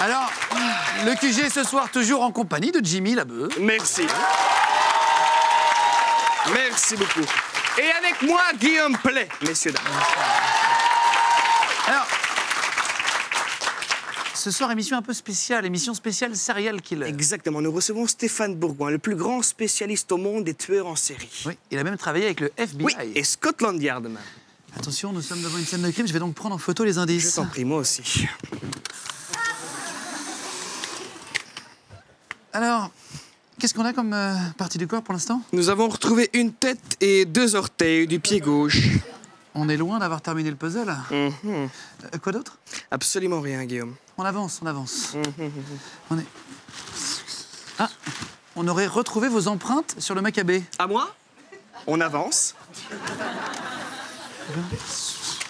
Alors, le QG ce soir toujours en compagnie de Jimmy Labeu. Merci. Merci beaucoup. Et avec moi, Guillaume Play, messieurs, dames. Alors, ce soir, émission un peu spéciale, émission spéciale Serial Killer. Exactement, nous recevons Stéphane Bourgoin, le plus grand spécialiste au monde des tueurs en série. Oui, il a même travaillé avec le FBI. Oui, et Scotland Yard même. Attention, nous sommes devant une scène de crime, je vais donc prendre en photo les Je indices. t'en prie, moi aussi. Alors, qu'est-ce qu'on a comme euh, partie du corps pour l'instant? Nous avons retrouvé une tête et deux orteils du pied gauche. On est loin d'avoir terminé le puzzle. Mhm. Euh, quoi d'autre? Absolument rien, Guillaume. On avance, on avance. On est... Ah, on aurait retrouvé vos empreintes sur le macabé. À moi? On avance.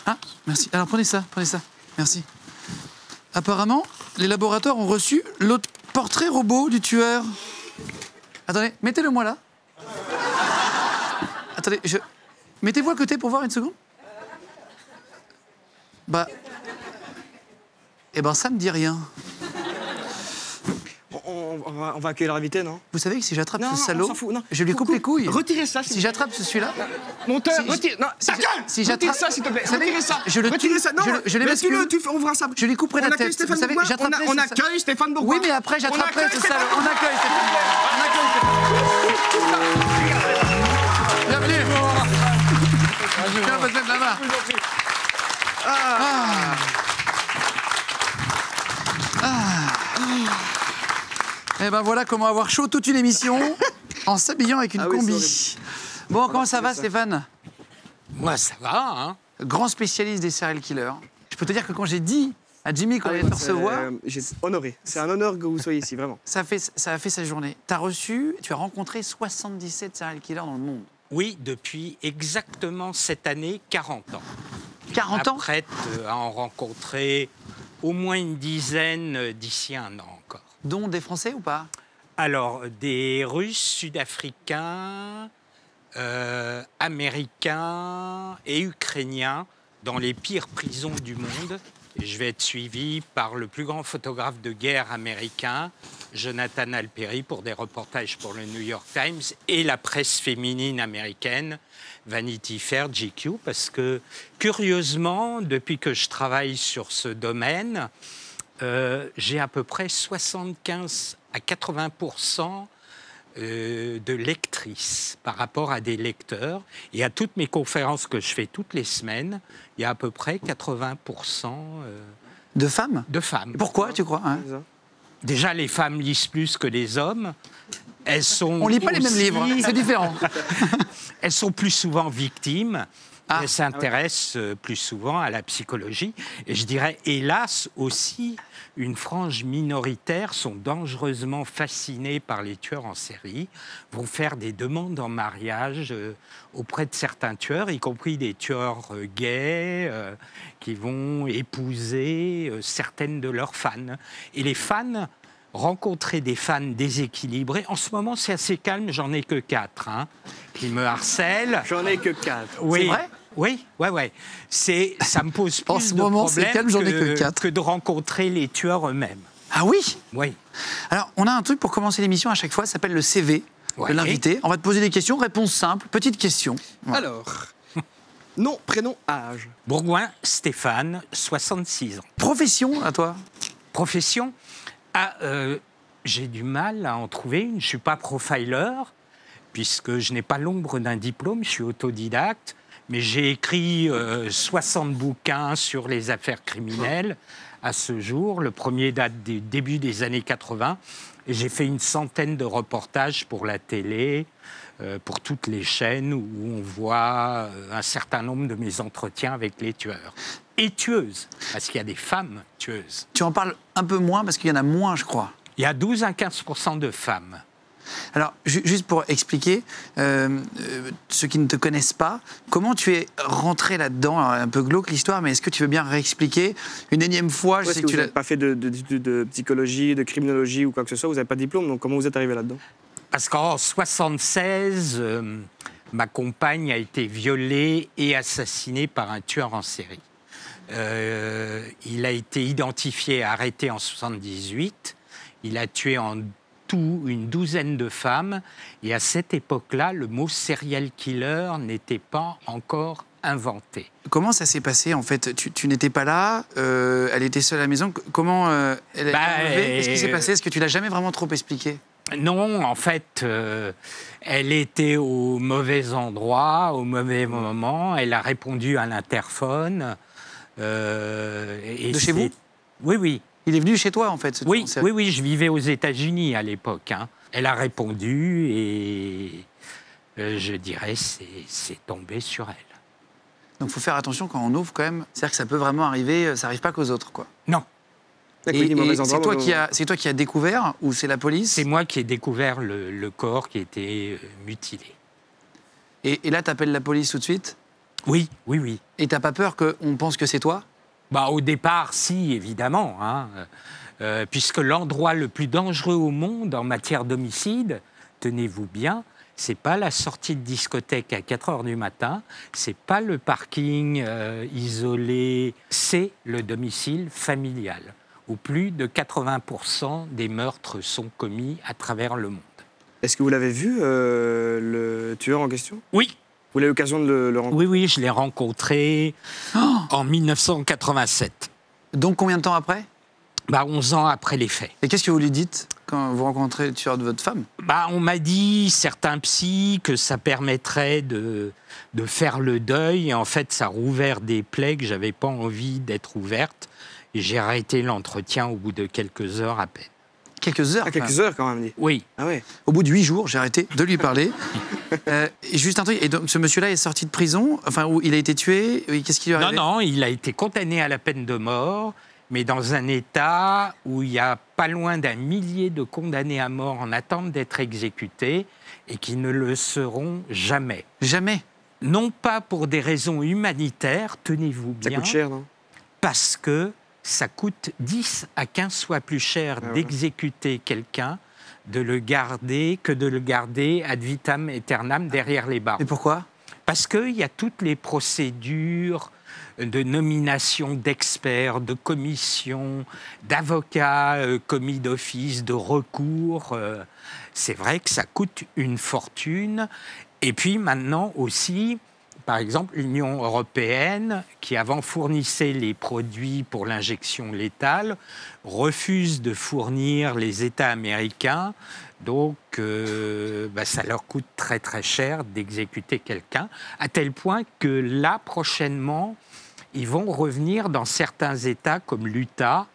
Ah, merci. Alors prenez ça, prenez ça. Merci. Apparemment, les laboratoires ont reçu l'autre portrait robot du tueur. Attendez, mettez-le moi là. Attendez, je. Mettez-vous à côté pour voir une seconde. Bah. Eh ben, ça me dit rien. On, on- va, on va accueillir l'invité, non? Vous savez que si j'attrape ce salaud, fout, je lui coupe Coucou. les couilles. Retirez ça, Si j'attrape ce celui-là, Monteur, Si- retire. Non, si si j'attrape- ça, s'il te plaît. Retirez ça. je le Retirez tue. ça. Non, Je le- je mais tu le, on fera ça. Je lui couperai la tête. Vous savez, Bourgoin. j'attraperai On, accueille Stéphane Bourgoin. Oui, mais après, j'attraperai ce salaud. On accueille Stéphane. On accueille Stéphane. Bienvenue. Ah. Eh ben voilà comment avoir chaud toute une émission en s'habillant avec une Ah oui, combi. Bon, comment ça va, Stéphane? Moi, ça va, hein Grand spécialiste des serial killers. Je peux te dire que quand j'ai dit à Jimmy qu'on Ah allait te recevoir, euh, J'ai honoré. C'est un honneur que vous soyez ici, vraiment. ça a fait, ça a fait sa journée. Tu as reçu, tu as rencontré 77 serial killers dans le monde. Oui, depuis exactement cette année, 40 ans. 40 ans? Prête à en rencontrer au moins une dizaine euh, d'ici un an. Dont des Français ou pas? Alors, des Russes, Sud-Africains, euh, Américains et Ukrainiens dans les pires prisons du monde. Je vais être suivi par le plus grand photographe de guerre américain, Jonathan Alperi, pour des reportages pour le New York Times et la presse féminine américaine, Vanity Fair, GQ, parce que curieusement, depuis que je travaille sur ce domaine, euh, j'ai à peu près 75 à 80% euh, de lectrices par rapport à des lecteurs. Et à toutes mes conférences que je fais toutes les semaines, il y a à peu près 80 euh, De femmes? de femmes. Pourquoi, tu crois hein? Déjà, les femmes lisent plus que les hommes. Elles sont On lit pas les mêmes livres, c'est différent. elles sont plus souvent victimes. Ah. Elles s'intéressent euh, plus souvent à la psychologie. Et je dirais, hélas, aussi, une frange minoritaire sont dangereusement fascinées par les tueurs en série, vont faire des demandes en mariage euh, auprès de certains tueurs, y compris des tueurs euh, gays, euh, qui vont épouser euh, certaines de leurs fans. Et les fans rencontrer des fans déséquilibrés. En ce moment, c'est assez calme, j'en ai que quatre hein, qui me harcèlent. J'en ai que quatre. Oui. C'est vrai? Oui, ouais, ouais. C'est, ça me pose plus En ce de moment, c'est problèmes calme, j'en ai que quatre. que de rencontrer les tueurs eux-mêmes. Ah oui? Oui. Alors, on a un truc pour commencer l'émission à chaque fois, ça s'appelle le CV Ouais. de l'invité. On va te poser des questions, réponse simple, petite question. Alors, nom, prénom, âge. Bourgoin Stéphane, 66 ans. Profession, à toi Profession? Ah, euh, J'ai du mal à en trouver une. Je ne suis pas profiler, puisque je n'ai pas l'ombre d'un diplôme, je suis autodidacte. Mais j'ai écrit euh, 60 bouquins sur les affaires criminelles à ce jour. Le premier date du début des années 80. Et j'ai fait une centaine de reportages pour la télé, euh, pour toutes les chaînes où on voit euh, un certain nombre de mes entretiens avec les tueurs. Et tueuses, parce qu'il y a des femmes tueuses. Tu en parles un peu moins parce qu'il y en a moins, je crois. Il y a 12 à 15 de femmes. Alors, ju- juste pour expliquer, euh, euh, ceux qui ne te connaissent pas, comment tu es rentré là-dedans? Alors, Un peu glauque l'histoire, mais est-ce que tu veux bien réexpliquer une énième fois? Est-ce sais que tu n'avez pas fait de, de- de- de psychologie, de criminologie ou quoi que ce soit Vous n'avez pas de diplôme, donc comment vous êtes arrivé là-dedans? Parce qu'en 76, euh, ma compagne a été violée et assassinée par un tueur en série. Euh, il a été identifié, arrêté en 78. Il a tué en tout une douzaine de femmes. Et à cette époque-là, le mot serial killer n'était pas encore inventé. Comment ça s'est passé en fait? Tu, tu n'étais pas là, euh, elle était seule à la maison. Comment euh, elle Bah, Qu'est-ce qui s'est euh, passé? Est-ce que tu l'as jamais vraiment trop expliqué? Non, en fait, euh, elle était au mauvais endroit, au mauvais moment. Elle a répondu à l'interphone. euh, et De chez vous? Oui, oui. Il est venu chez toi en fait. ce Oui, concert. oui, oui, je vivais aux États-Unis à l'époque. hein. Elle a répondu et euh, je dirais c'est tombé sur elle. Donc il faut faire attention quand on ouvre quand même. C'est-à-dire que ça peut vraiment arriver, euh, ça arrive pas qu'aux autres quoi. Non, c'est toi qui moment. a, c'est toi qui a découvert ou c'est la police? C'est moi qui ai découvert le, le corps qui était euh, mutilé. Et, et là t'appelles la police tout de suite? Oui, oui, oui. et t'as pas peur qu'on pense que c'est toi? Bah, au départ, si, évidemment, hein, euh, puisque l'endroit le plus dangereux au monde en matière d'homicide, tenez-vous bien, c'est pas la sortie de discothèque à 4 heures du matin, c'est pas le parking euh, isolé, c'est le domicile familial, où plus de 80% des meurtres sont commis à travers le monde. Est-ce que vous l'avez vu, euh, le tueur en question? Oui, Vous avez eu l'occasion de le, le rencontrer oui, oui, je l'ai rencontré en 1987, Donc combien de temps après bah, 11 ans après les faits. Et qu'est-ce que vous lui dites quand vous rencontrez le tueur de votre femme? Bah, on m'a dit, certains psys, que ça permettrait de, de faire le deuil. Et en fait, ça a rouvert des plaies que j'avais pas envie d'être ouvertes. Et j'ai arrêté l'entretien au bout de quelques heures à peine. Quelques heures. Ah, quelques heures quand même, dit. Oui, Ah ouais. Au bout de huit jours, j'ai arrêté de lui parler. Euh, et juste un truc. Et donc ce monsieur-là est sorti de prison. Enfin, où il a été tué. Qu'est-ce qui lui est non, arrivé non, il a été condamné à la peine de mort, mais dans un état où il y a pas loin d'un millier de condamnés à mort en attente d'être exécutés et qui ne le seront jamais. Jamais? Non pas pour des raisons humanitaires, tenez-vous Ça bien. coûte cher, non? parce que ça coûte 10 à 15 fois plus cher Ah ouais. d'exécuter quelqu'un de le garder que de le garder ad vitam aeternam derrière les barres. Et pourquoi? Parce qu'il y a toutes les procédures de nomination d'experts, de commissions, d'avocats euh, commis d'office, de recours. euh, c'est vrai que ça coûte une fortune. Et puis maintenant aussi, par exemple, l'Union européenne, qui avant fournissait les produits pour l'injection létale, refuse de fournir les États américains. Donc, euh, bah, ça leur coûte très très cher d'exécuter quelqu'un, à tel point que là, prochainement, ils vont revenir dans certains États comme l'Utah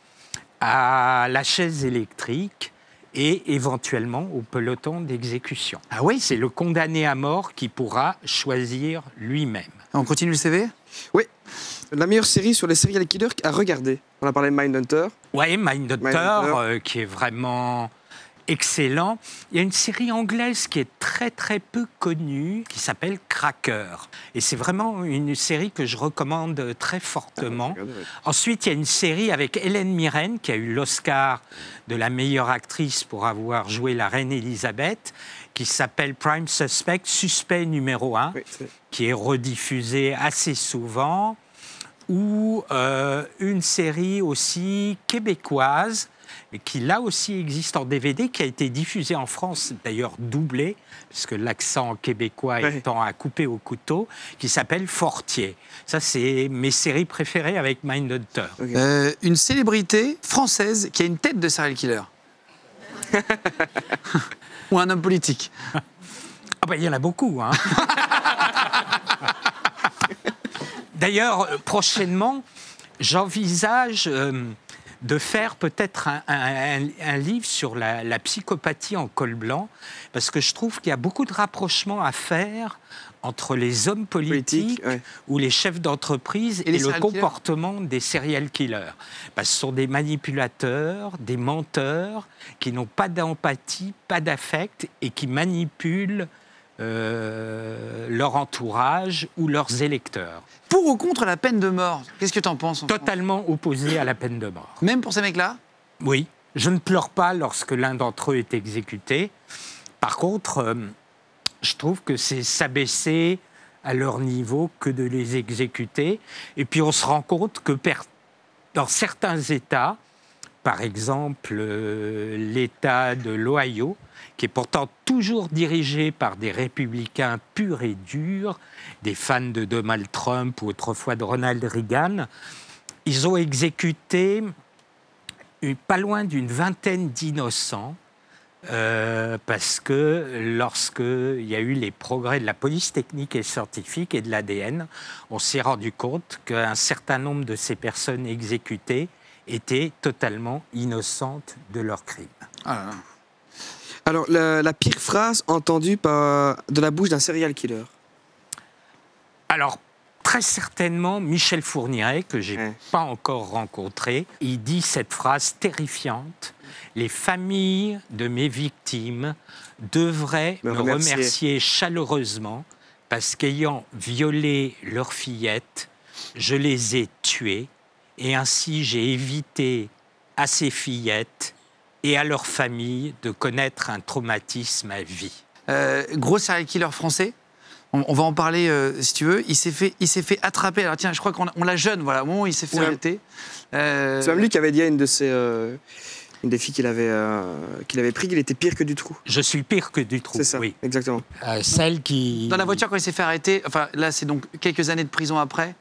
à la chaise électrique et éventuellement au peloton d'exécution. Ah oui C'est le condamné à mort qui pourra choisir lui-même. On continue le CV Oui. La meilleure série sur les serial killers à regarder. On a parlé de Mindhunter. Oui, Mindhunter, Mindhunter. euh, qui est vraiment excellent. Il y a une série anglaise qui est très très peu connue, qui s'appelle Cracker. Et c'est vraiment une série que je recommande très fortement. Regardez, ouais. Ensuite, il y a une série avec Hélène Mirren, qui a eu l'Oscar de la meilleure actrice pour avoir joué la reine Elisabeth, qui s'appelle Prime Suspect, suspect numéro 1 Oui, c'est- qui est rediffusée assez souvent, ou euh, une série aussi québécoise, qui là aussi existe en DVD, qui a été diffusée en France, d'ailleurs doublée, puisque l'accent québécois étant à couper au couteau, qui s'appelle Fortier. Ça, c'est mes séries préférées avec Mindhunter. Ok. Euh, Une célébrité française qui a une tête de serial killer. Ou un homme politique. Ah ben, il y en a beaucoup. Hein. D'ailleurs, euh, prochainement, j'envisage euh, de faire peut-être un, un- un livre sur la, la psychopathie en col blanc, parce que je trouve qu'il y a beaucoup de rapprochements à faire entre les hommes politiques Politique, ouais. ou les chefs d'entreprise Et le killers comportement des serial killers. Parce que ce sont des manipulateurs, des menteurs qui n'ont pas d'empathie, pas d'affect et qui manipulent euh, leur entourage ou leurs électeurs. Pour ou contre la peine de mort? Qu'est-ce que tu en penses en France Totalement opposés à la peine de mort. Même pour ces mecs-là? Oui, je ne pleure pas lorsque l'un d'entre eux est exécuté. Par contre, euh, je trouve que c'est s'abaisser à leur niveau que de les exécuter. Et puis on se rend compte que dans certains États, par exemple euh, l'État de l'Ohio, qui est pourtant toujours dirigé par des républicains purs et durs, des fans de Donald Trump ou autrefois de Ronald Reagan, ils ont exécuté une- pas loin d'une vingtaine d'innocents euh, parce que lorsqu'il y a eu les progrès de la police technique et scientifique et de l'ADN, on s'est rendu compte qu'un certain nombre de ces personnes exécutées étaient totalement innocentes de leurs crimes. Ah. Alors, la, la pire phrase entendue par, de la bouche d'un serial killer. Alors, très certainement, Michel Fourniret, que j'ai Ouais. pas encore rencontré, il dit cette phrase terrifiante Les familles de mes victimes devraient Me me, remercier. remercier. chaleureusement parce qu'ayant violé leurs fillettes, je les ai tuées et ainsi j'ai évité à ces fillettes et à leurs familles de connaître un traumatisme à vie. Euh, gros serial killer français. On, on va en parler euh, si tu veux. Il s'est fait, il s'est fait attraper. Alors tiens, je crois qu'on on l'a jeune. Voilà, au moment où il s'est fait Ouais. arrêter. Euh, C'est même lui qui avait dit à une de ses. euh, une des filles qu'il avait, euh, qu'il avait pris qu'il était pire que du trou. Je suis pire que du trou. C'est ça, Oui. exactement. Euh, celle qui. Dans la voiture quand il s'est fait arrêter. Enfin là, c'est donc quelques années de prison après.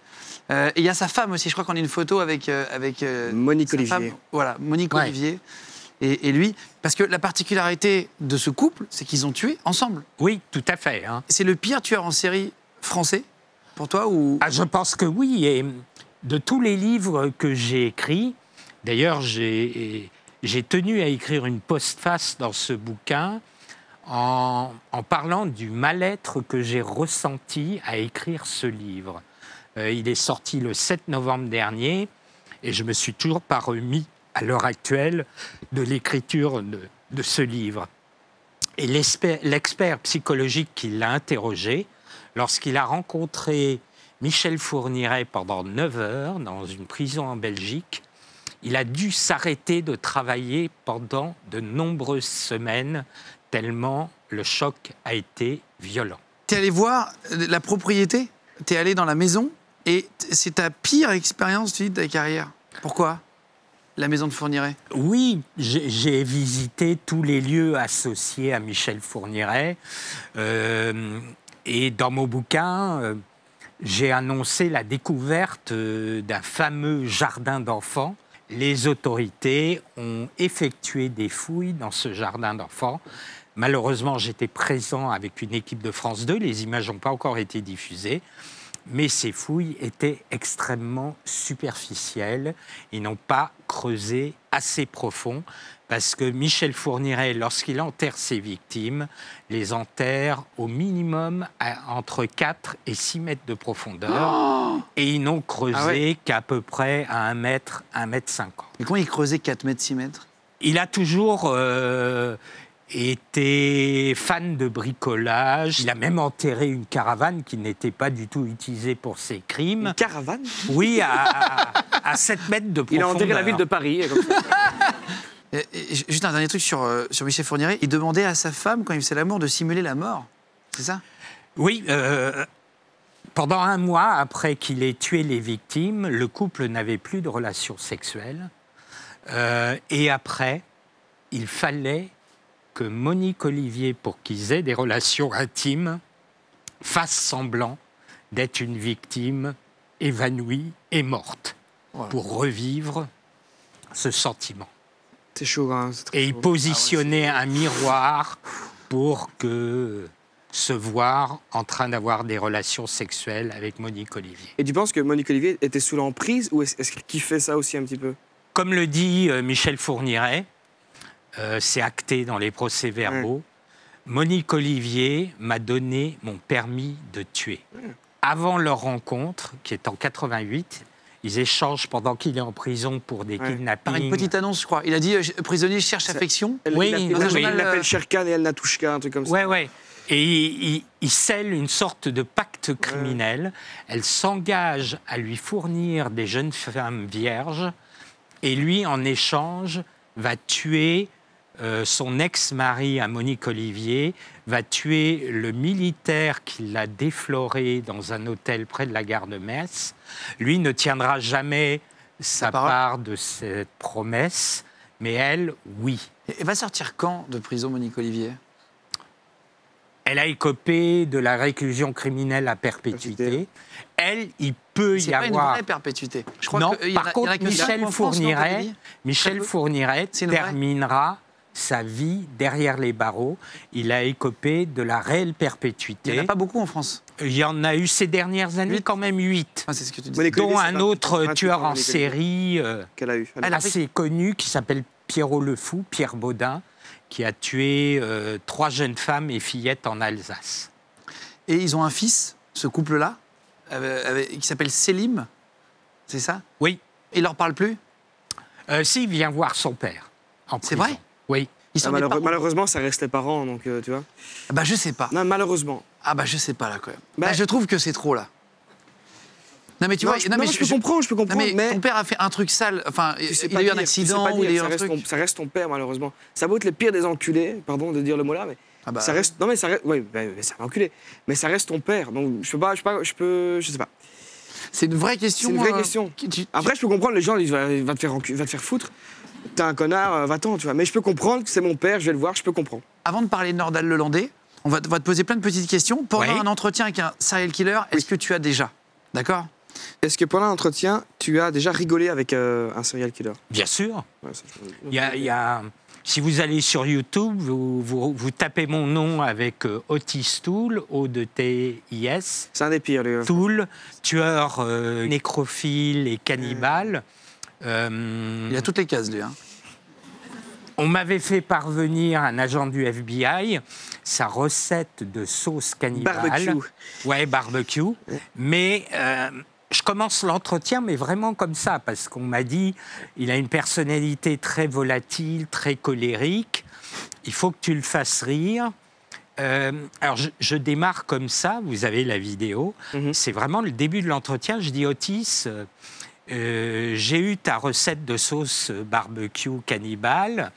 Euh, et il y a sa femme aussi. Je crois qu'on a une photo avec euh, avec euh, Monique sa Olivier. femme. Voilà, Monique Ouais. Olivier. Et, et lui, parce que la particularité de ce couple, c'est qu'ils ont tué ensemble. Oui, tout à fait. hein. C'est le pire tueur en série français pour toi ou? Ah, je pense que oui. Et de tous les livres que j'ai écrits, d'ailleurs, j'ai j'ai tenu à écrire une postface dans ce bouquin en, en parlant du mal-être que j'ai ressenti à écrire ce livre. Euh, il est sorti le 7 novembre dernier et je me suis toujours pas remis à l'heure actuelle de l'écriture de, ce livre. Et l'expert psychologique qui l'a interrogé, lorsqu'il a rencontré Michel Fourniret pendant 9 heures dans une prison en Belgique, il a dû s'arrêter de travailler pendant de nombreuses semaines, tellement le choc a été violent. T'es allé voir la propriété, t'es allé dans la maison? Et c'est ta pire expérience de ta carrière. Pourquoi? La maison de Fourniret? Oui, j'ai j'ai visité tous les lieux associés à Michel Fourniret. Euh, et dans mon bouquin, euh, j'ai annoncé la découverte euh, d'un fameux jardin d'enfants. Les autorités ont effectué des fouilles dans ce jardin d'enfants. Malheureusement, j'étais présent avec une équipe de France 2. Les images n'ont pas encore été diffusées. Mais ces fouilles étaient extrêmement superficielles. Ils n'ont pas creusé assez profond parce que Michel Fourniret, lorsqu'il enterre ses victimes, les enterre au minimum à entre 4 et 6 mètres de profondeur. et ils n'ont creusé Ah ouais. qu'à peu près à 1 mètre, 1 mètre 50. Mais comment il creusait 4 mètres, 6 mètres? Il a toujours euh, été fan de bricolage. Il a même enterré une caravane qui n'était pas du tout utilisée pour ses crimes. Une caravane? Oui, à, à 7 mètres de Il a profondeur. enterré la ville de Paris. comme ça. Juste un dernier truc sur, euh, sur Michel Fourniret. Il demandait à sa femme, quand il faisait l'amour, de simuler la mort. C'est ça? Oui, euh, pendant un mois après qu'il ait tué les victimes, le couple n'avait plus de relations sexuelles. Euh, et après, il fallait que Monique Olivier, pour qu'ils aient des relations intimes, fasse semblant d'être une victime évanouie et morte pour revivre ce sentiment. C'est chaud, hein, Et il positionnait un miroir pour que se voir en train d'avoir des relations sexuelles avec Monique Olivier. Et tu penses que Monique Olivier était sous l'emprise ou est-ce est-ce qu'il fait ça aussi un petit peu? Comme le dit euh, Michel Fourniret, euh, c'est acté dans les procès-verbaux, Monique Olivier m'a donné mon permis de tuer. Avant leur rencontre, qui est en 88, ils échangent pendant qu'il est en prison pour des Ouais. kidnappings. Par une petite annonce, je crois. Il a dit euh, prisonnier cherche affection. Elle- Oui, il l'appelle- oui, oui. Euh, Sherkan et elle Natouchka, un truc comme ça. Ouais, ouais. Et il, il- il scelle une sorte de pacte criminel. Elle s'engage à lui fournir des jeunes femmes vierges et lui, en échange, va tuer euh, son ex-mari à Monique Olivier va tuer le militaire qui l'a défloré dans un hôtel près de la gare de Metz. Lui ne tiendra jamais sa part de cette promesse, mais elle, oui. Et Elle va sortir quand de prison, Monique Olivier? Elle a écopé de la réclusion criminelle à perpétuité. Elle, il peut y pas une avoir. vraie perpétuité. Je crois non, que, y a- par y a contre, Michel Fourniret, Michel Fourniret une terminera sa vie derrière les barreaux. Il a écopé de la réelle Il n'y perpétuité. en a pas beaucoup en France. Il y en a eu ces dernières années Huit. quand même huit. Ah, c'est ce que tu dis. Monique Dont un 28 autre 28 tueur en série euh, Qu'elle a eu. Elle a- Elle a- assez connu qui s'appelle Pierrot le Fou, Pierre Baudin, qui a tué euh, trois jeunes femmes et fillettes en Alsace. Et ils ont un fils, ce couple-là, avec- qui s'appelle Selim. C'est ça? Oui. Et il leur parle plus? Euh, si, il vient voir son père. C'est vrai? Oui. Ils Ah, sont malheureux- parents. malheureusement, ça reste les parents, donc euh, tu vois. Ah Bah je sais pas. Non, malheureusement. Ah bah je sais pas là quand même. Bah- Bah, je trouve que c'est trop là. Non mais tu non, vois, je, non, non, mais je peux comprendre, je peux non, comprendre, mais, mais, ton père a fait un truc sale. Enfin, tu sais il a eu un dire, tu sais accident ou il a eu dire, un ça reste, truc. ton, ça reste ton père, malheureusement. Ça vaut être le pire des enculés, pardon de dire le mot là, mais Ah bah, ça reste. Non, mais ça reste. Oui, mais c'est un enculé. Mais ça reste ton père, donc je peux pas, je peux, pas, je peux, je sais pas. C'est une vraie question. C'est une vraie euh, question. qui- tu- Après, je peux comprendre les gens, ils disent, va, va te faire, va te faire foutre. T'es un connard, euh, va-t'en, tu vois. Mais je peux comprendre que c'est mon père, je vais le voir, je peux comprendre. Avant de parler de Nordal Lelandais, on va, on va te poser plein de petites questions. Pendant Oui. un entretien avec un serial killer, est-ce que tu as déjà? D'accord? Est-ce que pendant l'entretien, tu as déjà rigolé avec euh, un serial killer? Bien sûr. Ouais, ça, je- Il y a, il y a- si vous allez sur YouTube, vous, vous, vous tapez mon nom avec euh, Otis Tool, O-D-T-I-S, C'est un des pires, lui. Tool, tueur euh, nécrophile et cannibale. Euh, Il a toutes les cases, lui. hein. on m'avait fait parvenir un agent du FBI sa recette de sauce cannibale. Barbecue. Ouais, barbecue. Mais euh, je commence l'entretien, mais vraiment comme ça, parce qu'on m'a dit il a une personnalité très volatile, très colérique. Il faut que tu le fasses rire. Euh, alors, je, je démarre comme ça, vous avez la vidéo. Mhm. C'est vraiment le début de l'entretien. Je dis Otis, euh, j'ai eu ta recette de sauce barbecue cannibale.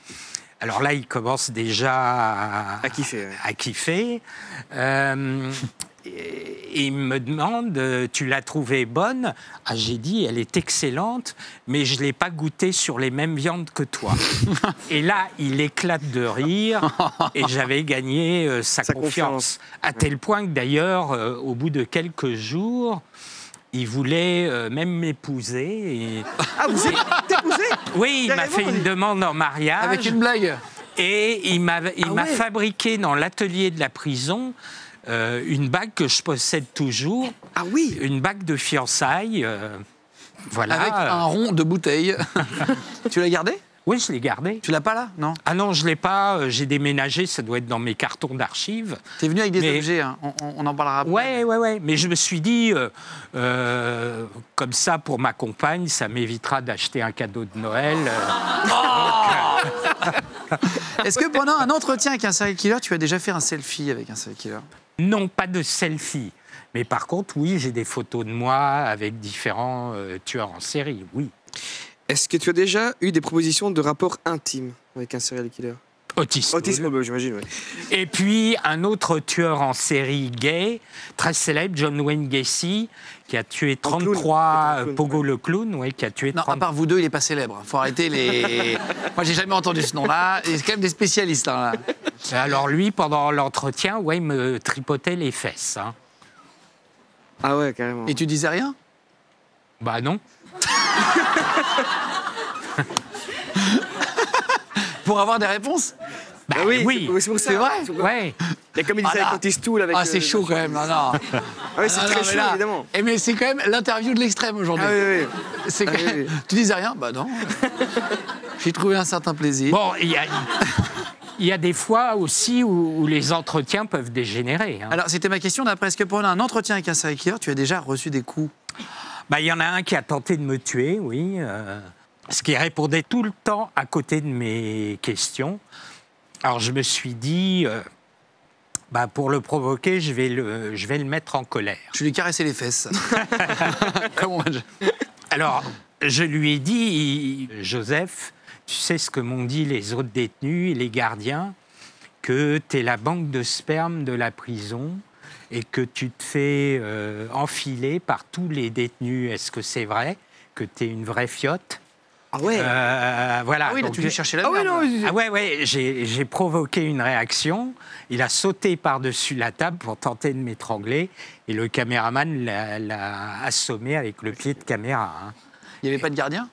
Alors là, il commence déjà à, À kiffer, ouais. à kiffer. Euh, et il me demande, euh, tu l'as trouvée bonne? Ah, j'ai dit, elle est excellente, mais je ne l'ai pas goûtée sur les mêmes viandes que toi. et là, il éclate de rire, et j'avais gagné euh, sa, Sa confiance. confiance. À tel point que d'ailleurs, euh, au bout de quelques jours, il voulait euh, même m'épouser. et- Ah, vous êtes épousé Oui, il m'a fait une demande en mariage. Avec une blague. Et il m'a il Ah m'a ouais. fabriqué dans l'atelier de la prison euh, une bague que je possède toujours, Ah oui une bague de fiançailles. euh, voilà. Avec un rond de bouteille. tu l'as gardé Oui, je l'ai gardé. Tu l'as pas là? Non Ah non, je l'ai pas. euh, J'ai déménagé. Ça doit être dans mes cartons d'archives. T'es venu avec des Mais- objets, hein. on, en parlera après. Ouais, ouais, ouais. Mais je me suis dit, euh, euh, comme ça, pour ma compagne, ça m'évitera d'acheter un cadeau de Noël. euh. Est-ce que pendant un entretien avec un serial killer, tu as déjà fait un selfie avec un serial killer? Non, pas de selfie. Mais par contre, oui, j'ai des photos de moi avec différents tueurs en série, oui. Est-ce que tu as déjà eu des propositions de rapport intime avec un serial killer? Autisme. Autisme, bah, j'imagine, oui. Et puis un autre tueur en série gay, très célèbre, John Wayne Gacy, qui a tué En clown. 33, En clown, Pogo ouais. le clown, ouais, qui a tué Non, à 30 part vous deux, il est pas célèbre. Faut arrêter les. Moi, j'ai jamais entendu ce nom-là. Il y a quand même des spécialistes hein, là. Alors lui, pendant l'entretien, ouais, il me tripotait les fesses. hein. Ah ouais, carrément. Et tu disais rien? Bah non. Pour avoir des réponses Bah Ah oui, oui. c'est- c'est pour ça. C'est vrai Ouais. Et comme il disait Ah avec Tool, avec. Ah, c'est euh, chaud quand même. Non, non. Ah oui, c'est Ah, non, très mais chaud, là- évidemment. Eh, mais c'est quand même l'interview de l'extrême aujourd'hui. Ah oui, oui. C'est quand Ah, même- oui, oui. Tu disais rien Bah non. J'ai trouvé un certain plaisir. Bon, il y a, il y a des fois aussi où, où les entretiens peuvent dégénérer. hein. Alors, c'était ma question d'après. Est-ce que pendant un entretien avec un serial killer, tu as déjà reçu des coups? Bah, il y en a un qui a tenté de me tuer, oui. euh, ce qui répondait tout le temps à côté de mes questions. Alors je me suis dit, euh, bah, pour le provoquer, je vais le, je vais le mettre en colère. Je lui ai caressé les fesses. Comment je- Alors je lui ai dit, Joseph, tu sais ce que m'ont dit les autres détenus et les gardiens, que tu es la banque de sperme de la prison et que tu te fais euh, enfiler par tous les détenus. Est-ce que c'est vrai que tu es une vraie fiotte? Ah ouais Euh, Voilà. Ah oui, là, donc tu je- chercher la Ah ouais, non, ah ouais, ouais, j'ai provoqué une réaction. Il a sauté par-dessus la table pour tenter de m'étrangler et le caméraman l'a- l'a assommé avec le pied de caméra. hein. Il n'y avait pas de gardien?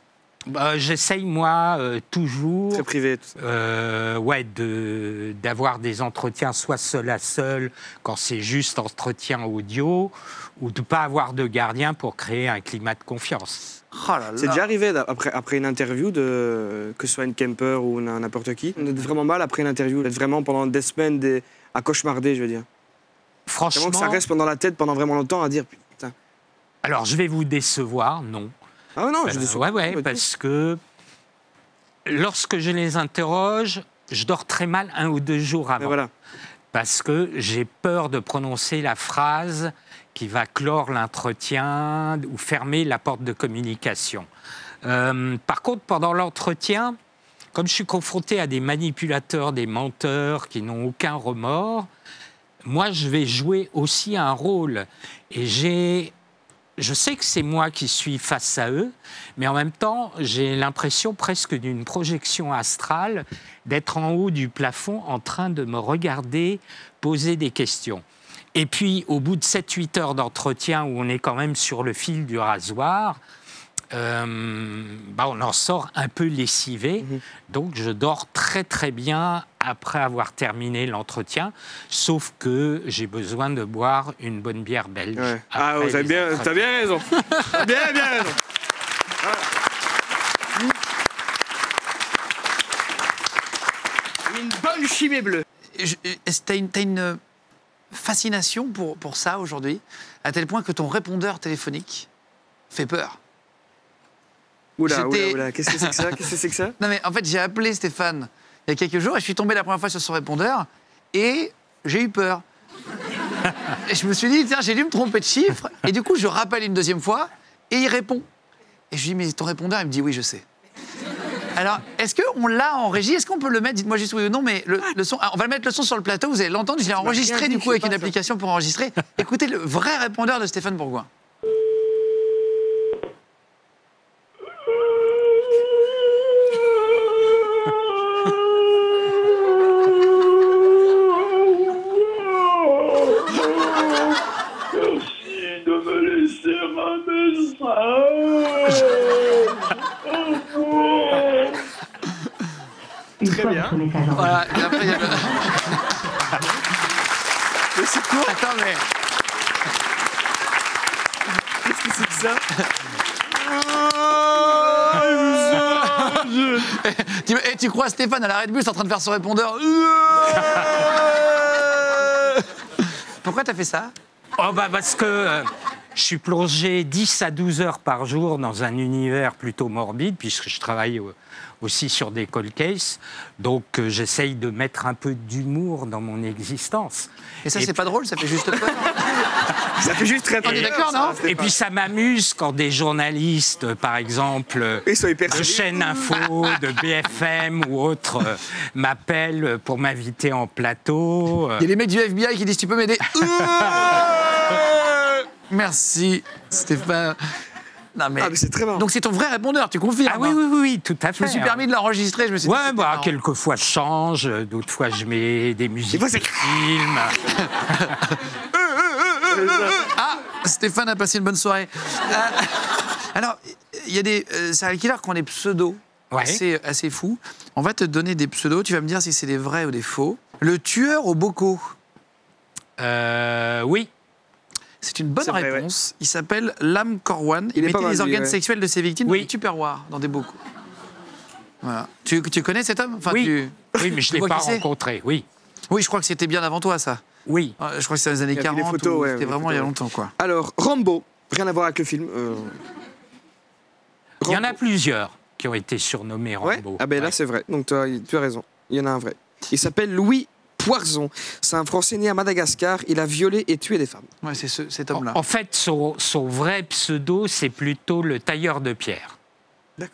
Bah, J'essaye, moi, euh, toujours Très privé, tout ça. euh, ouais, de- d'avoir des entretiens soit seul à seul, quand c'est juste entretien audio, ou de ne pas avoir de gardien pour créer un climat de confiance. Oh là là. C'est déjà arrivé après, après une interview, de, que ce soit une camper ou n'importe qui, d'être vraiment mal après une interview, d'être vraiment pendant des semaines des, à cauchemarder, je veux dire. Franchement, Vraiment que ça reste pendant la tête pendant vraiment longtemps à dire putain. alors je vais vous décevoir, non. Ah non, je déçois ouais, ouais, parce que lorsque je les interroge, je dors très mal un ou deux jours avant. voilà. parce que j'ai peur de prononcer la phrase qui va clore l'entretien ou fermer la porte de communication. Euh, par contre, pendant l'entretien, comme je suis confronté à des manipulateurs, des menteurs qui n'ont aucun remords, moi, je vais jouer aussi un rôle. Et j'ai je sais que c'est moi qui suis face à eux, mais en même temps, j'ai l'impression presque d'une projection astrale d'être en haut du plafond en train de me regarder poser des questions. Et puis, au bout de 7-8 heures d'entretien où on est quand même sur le fil du rasoir, euh, bah, on en sort un peu lessivé. Donc, je dors très très bien après avoir terminé l'entretien, sauf que j'ai besoin de boire une bonne bière belge. Ouais. Ah, vous avez bien, t'as bien raison. T'as bien, bien raison. Voilà. Une bonne chimée bleue. Je- Est-ce que tu as une, t'as une euh, fascination pour, pour ça aujourd'hui, à tel point que ton répondeur téléphonique fait peur Oula, oula, oula. Qu'est-ce que c'est que ça Qu'est-ce que c'est que ça Non mais en fait, j'ai appelé Stéphane il y a quelques jours et je suis tombé la première fois sur son répondeur et j'ai eu peur. et je me suis dit, tiens, j'ai dû me tromper de chiffre. Et du coup, je rappelle une deuxième fois et il répond. Et je lui dis, mais ton répondeur, il me dit, oui, je sais. Alors, est-ce qu'on l'a en régie? Est-ce qu'on peut le mettre? Dites-moi juste oui ou non, mais le, le son. ah, on va le mettre le son sur le plateau, vous allez l'entendre. Je l'ai enregistré du coup avec une application pour enregistrer. Écoutez le vrai répondeur de Stéphane Bourgoin. Merci de me laisser un message. Très bien. Voilà, et après, il y a le- Mais c'est quoi Attends, mais. Qu'est-ce que c'est que ça tu, et tu crois Stéphane à l'arrêt de bus en train de faire son répondeur Pourquoi t'as fait ça? Oh bah parce que euh, je suis plongé 10 à 12 heures par jour dans un univers plutôt morbide, puisque je travaille aussi sur des cold cases. Donc euh, j'essaye de mettre un peu d'humour dans mon existence. Et ça, c'est pas drôle, ça fait juste peur. Ça fait juste très On est d'accord, non Et puis ça m'amuse quand des journalistes, par exemple, de chaîne info, de BFM ou autres, euh, m'appellent pour m'inviter en plateau. euh. Il y a les mecs du FBI qui disent Tu peux m'aider Merci, Stéphane. Non, mais. Ah, mais c'est très marrant. Donc, c'est ton vrai répondeur, tu confirmes Ah oui, hein oui, oui, oui, tout à fait. Je me suis permis de l'enregistrer, je me suis dit. Ouais, bah, quelquefois je change, euh, d'autres fois je mets des musiques fois, de c'est- films. Ah, Stéphane a passé une bonne soirée. Euh, alors, il y a des euh, serial killers qui ont des pseudos Ouais. assez, assez fous. On va te donner des pseudos, tu vas me dire si c'est des vrais ou des faux. Le tueur au bocaux. Euh, oui, C'est une bonne vrai, réponse. Il s'appelle Lam Corwan. Il, Il mettait mal, les lui, organes ouais. sexuels de ses victimes Oui. dans des tupperwares, dans des bocaux. Voilà. Tu, tu connais cet homme? Enfin, oui, tu- oui, mais je tu ne l'ai pas rencontré, oui. Oui, je crois que c'était bien avant toi, ça. Oui. Je crois que c'était dans les années Il y a 40. des photos, ouais, c'était vraiment il y a longtemps, quoi. Alors, Rambo, rien à voir avec le film. euh, Il y en a plusieurs qui ont été surnommés Ouais. Rambo. Ah ben là, c'est vrai. Donc toi, tu as raison. Il y en a un vrai. Il s'appelle Louis Poirzon. C'est un Français né à Madagascar. Il a violé et tué des femmes. Ouais, c'est ce- cet homme-là. En fait, son, son vrai pseudo, c'est plutôt le tailleur de pierre.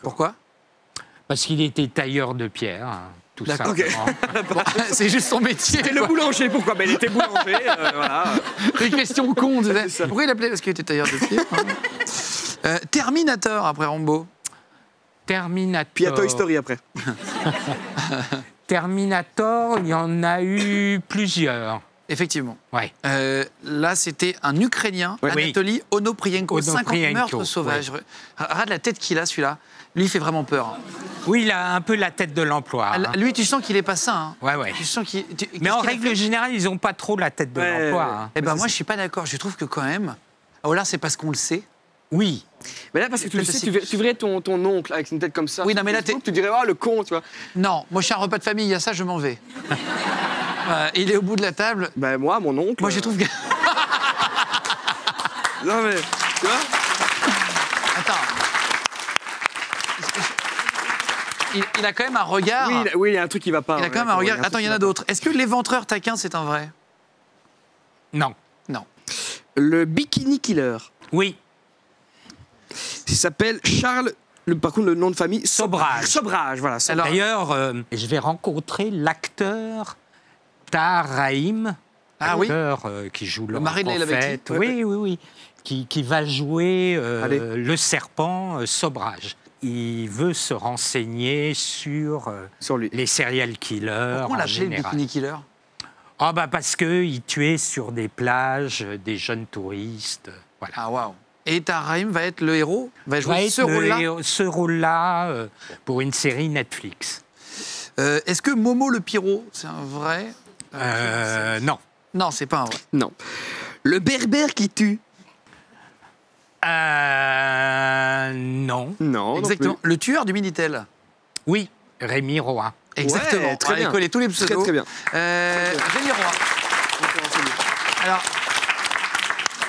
Pourquoi? Parce qu'il était tailleur de pierre, hein, tout D'accord. simplement. Bon, c'est juste son métier. Et le boulanger, pourquoi? Ben, Il était boulanger, euh, voilà. Des questions cons. ça. Pourquoi il appelait Parce qu'il était tailleur de pied. hein. Euh, Terminator après Rambo. Terminator. Puis il y a Toy Story après. Terminator, il y en a eu plusieurs. Effectivement. Ouais. Euh, là, c'était un Ukrainien, Ouais. Anatoly Onoprienko, 50 Onoprienko, meurtres sauvages. Regarde la tête qu'il a, celui-là. Lui, il fait vraiment peur. Oui, il a un peu la tête de l'emploi. Ah, hein. Lui, tu sens qu'il est pas sain. hein. Ouais, ouais. Tu sens qu'il. tu- Mais en règle générale, ils n'ont pas trop la tête de Ouais, l'emploi. ouais. hein. Eh ben, moi, je suis pas d'accord. Je trouve que quand même. Oh là, c'est parce qu'on le sait. Oui. Mais là, parce que tu le sais, tu verrais, tu verrais ton, ton oncle avec une tête comme ça. Oui, non, mais là, Facebook, Tu dirais, oh, le con, tu vois. Non, moi, je suis un repas de famille. Il y a ça, je m'en vais. Euh, il est au bout de la table. Ben, moi, mon oncle. Moi, je trouve que. Non, mais. Tu vois Attends. Il, il a quand même un regard. oui, il a- oui, il y a un truc qui va pas. il a ouais, quand même un regard. Attends, il y en a d'autres. Est-ce que l'éventreur taquin, c'est un vrai? Non. Non. Le Bikini Killer. Oui. Il s'appelle Charles. Le, par contre, le nom de famille. Sobrage. Sobrage, voilà. D'ailleurs, euh, je vais rencontrer l'acteur Tahar Rahim, Ah oui euh, qui joue le mari de. Bekti. Oui, oui, oui. Qui, qui va jouer euh, le serpent euh, Sobrage. Il veut se renseigner sur Sur lui. les serial killers Pourquoi l'appelait le killer? Ah bah parce qu'il tuait sur des plages des jeunes touristes. Voilà. Ah, waouh. Et Taharaim va être le héros Va jouer Va être ce le rôle-là héros- ce rôle-là euh, pour une série Netflix. Euh, Est-ce que Momo le pyro, c'est un vrai Euh, non. Non, c'est pas un vrai. Non. Le berbère qui tue. Euh, non. Non. Exactement. Le tueur du Minitel. Oui, Rémi Roy. Exactement. Ouais, très bien. coller tous les Très, pseudos. très bien. Euh, Rémi Roy. Alors,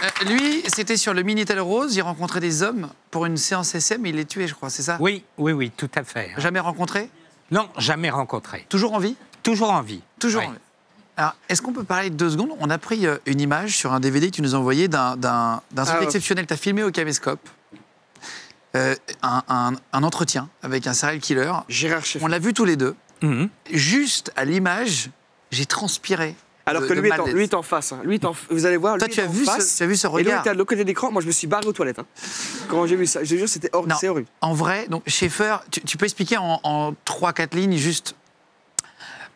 euh, lui, c'était sur le Minitel Rose. Il rencontrait des hommes pour une séance SM. Il les tuait, je crois. C'est ça? Oui, oui, oui, tout à fait. Jamais rencontré? Non, jamais rencontré. Toujours en vie? Toujours en vie. Toujours Ouais. en vie. Alors, est-ce qu'on peut parler deux secondes? On a pris euh, une image sur un DVD que tu nous as envoyé d'un truc Ah ouais. exceptionnel. Tu as filmé au caméscope euh, un, un- un entretien avec un serial killer. Gérard. On l'a vu tous les deux. Mhm. Juste à l'image, j'ai transpiré. Alors de- que lui est, en, malaise. lui est en face. hein. Lui est en, vous allez voir, Toi, lui tu est as, en vu face. ce, tu as vu ce Et lui regard était de l'autre côté de l'écran. Moi, je me suis barré aux toilettes. hein. Quand j'ai vu ça, je te jure, c'était hor- Non. c'est horrible. En vrai, donc Schaeffer, tu, tu peux expliquer en, en 3-4 lignes juste.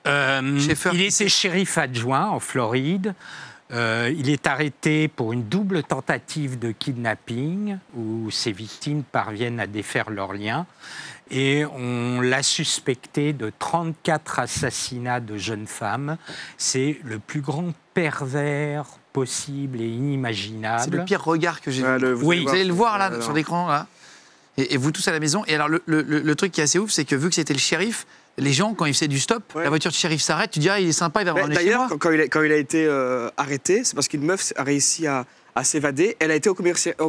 Euh, Schaeffer, il était shérif adjoint en Floride. Euh, il est arrêté pour une double tentative de kidnapping où ses victimes parviennent à défaire leurs liens. Et on l'a suspecté de 34 assassinats de jeunes femmes. C'est le plus grand pervers possible et inimaginable. C'est le pire regard que j'ai Ouais, vu. le- vous Oui. allez Vous allez le voir là Euh, sur l'écran là. Et, et vous tous à la maison. Et alors le, le- le- le truc qui est assez ouf, c'est que vu que c'était le shérif, les gens quand il faisait du stop, Ouais. la voiture de shérif s'arrête, tu dis ah il est sympa, il va chez D'ailleurs, moi. quand, quand il a, quand il a été euh, arrêté, c'est parce qu'une meuf a réussi à, à s'évader. Elle a été au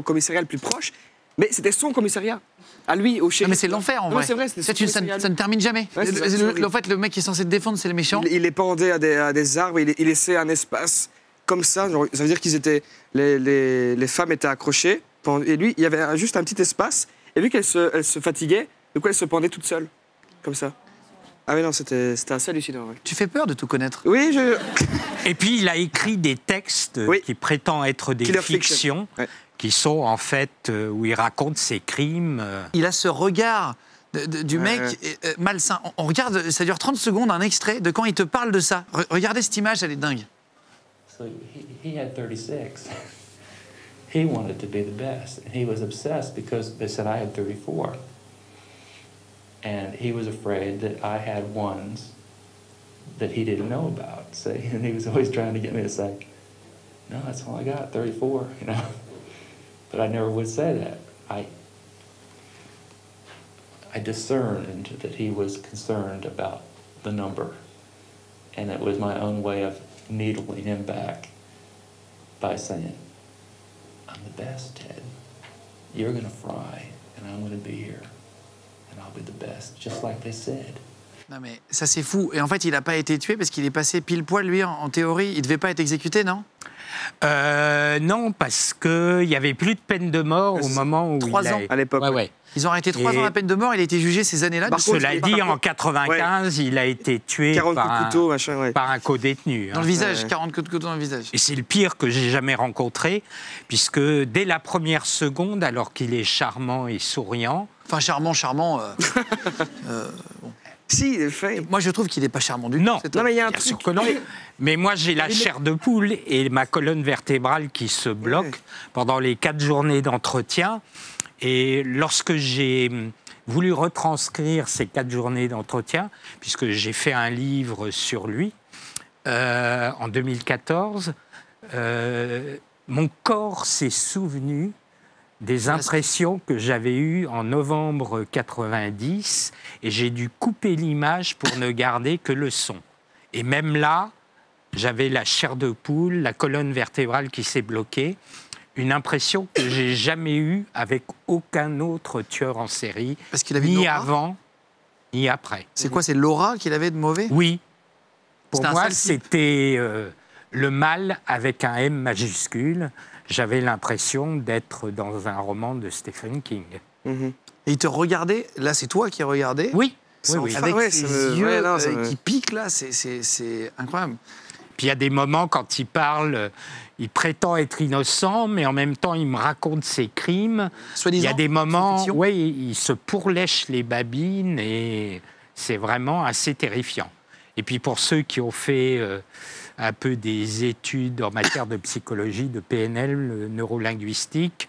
commissariat le plus proche, mais c'était son commissariat. À lui, au Non, shérif. mais c'est l'enfer en Non, vrai. c'est vrai, son tu- ça, ne termine jamais. Ouais, c'est ça, Le- c'est le- horrible. en fait, le mec qui est censé te défendre, c'est le méchant. Il, il les pendait à des, à des arbres, il, il laissait un espace comme ça. genre, ça veut dire qu'ils étaient, les, les, les femmes étaient accrochées. Et lui, il y avait juste un petit espace. Et vu qu'elle se, elle se fatiguait, du coup, elle se pendait toute seule. Comme ça. Ah oui, non, c'était c'était assez hallucinant. ouais. Tu fais peur de tout connaître. Oui, je... Et puis, il a écrit des textes Oui. qui prétendent être des Killer fictions, fiction. Ouais. Qui sont en fait euh, où il raconte ses crimes. euh, Il a ce regard de- de- du mec ouais. euh, malsain. On, on regarde, ça dure 30 secondes, un extrait de quand il te parle de ça. Re- regardez cette image, elle est dingue. So he, he had 36. he wanted to be the best, and he was obsessed because they said I had 34. And he was afraid that I had ones that he didn't know about. See, and he was always trying to get me to say, "No, that's all I got, 34." You know, but I never would say that. I I discerned that he was concerned about the number, and it was my own way of needling him back by saying, I'm the best, Ted. You're going to fry, and I'm going to be here, and I'll be the best, just like they said. Non mais ça c'est fou. Et en fait, il n'a pas été tué parce qu'il est passé pile poil, lui, en, en théorie. Il devait pas être exécuté, non Euh, non, parce qu'il n'y avait plus de peine de mort au moment où Trois il a- ans à l'époque, Ouais, ouais. ouais. Ils ont arrêté trois ans la peine de mort. Il a été jugé ces années-là. Par Cela dit, par en contre- 95, il a été tué 40 par coups de un, machin, ouais. par un co-détenu. Dans hein. le visage, Ouais. 40 coups de couteau dans le visage. Et c'est le pire que j'ai jamais rencontré, puisque dès la première seconde, alors qu'il est charmant et souriant, Enfin, charmant, charmant. euh, Si, il est fait. moi, je trouve qu'il n'est pas charmant du tout. Non. mais il y a un Bien truc. sûr que non. Mais moi, j'ai la chair de poule et ma colonne vertébrale qui se bloque Ouais. pendant les quatre journées d'entretien. Et lorsque j'ai hum, voulu retranscrire ces quatre journées d'entretien, puisque j'ai fait un livre sur lui euh, en 2014, euh, mon corps s'est souvenu des impressions que j'avais eues en novembre 90 et j'ai dû couper l'image pour ne garder que le son. Et même là, j'avais la chair de poule, la colonne vertébrale qui s'est bloquée, une impression que j'ai jamais eue avec aucun autre tueur en série, Parce qu'il avait ni avant, ni après. C'est quoi C'est l'aura qu'il avait de mauvais? Oui, pour moi, c'était euh, le mal avec un M majuscule. J'avais l'impression d'être dans un roman de Stephen King. Mhm. Et il te regardait. Là, c'est toi qui regardais. Oui, oui, oui. Avec ouais, ses me- yeux ouais, non, euh, me- qui piquent là, c'est- c'est c'est incroyable. Puis il y a des moments quand il parle, euh, il prétend être innocent, mais en même temps il me raconte ses crimes. Il y a des moments, fiction. oui, il se pourlèche les babines et c'est vraiment assez terrifiant. Et puis pour ceux qui ont fait euh, un peu des études en matière de psychologie, de PNL, neurolinguistique,